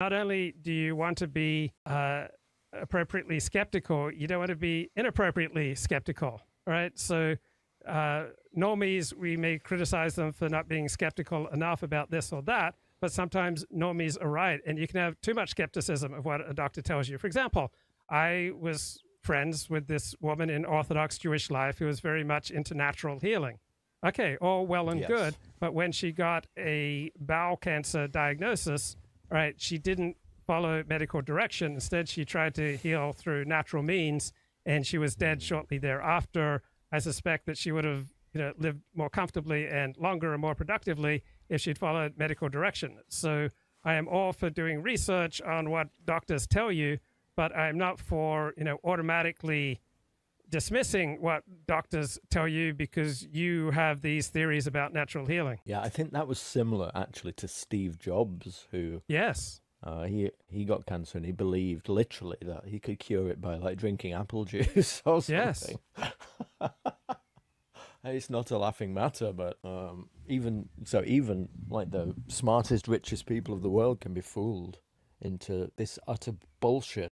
not only do you want to be uh, appropriately skeptical, you don't want to be inappropriately skeptical, right? So, uh, normies, we may criticize them for not being skeptical enough about this or that, but sometimes normies are right, and you can have too much skepticism of what a doctor tells you. For example, I was friends with this woman in Orthodox Jewish life who was very much into natural healing. Okay, all well and Yes. good, but when she got a bowel cancer diagnosis, right, she didn't follow medical direction. Instead, she tried to heal through natural means, and she was dead hmm. shortly thereafter. I suspect that she would have, you know, lived more comfortably and longer and more productively if she'd followed medical direction. So I am all for doing research on what doctors tell you, but I'm not for, you know, automatically dismissing what doctors tell you because you have these theories about natural healing. Yeah, I think that was similar actually to Steve Jobs, who Yes. uh, he he got cancer and he believed literally that he could cure it by like drinking apple juice or something. Yes. it's not a laughing matter, but um, even so, even like the smartest, richest people of the world can be fooled into this utter bullshit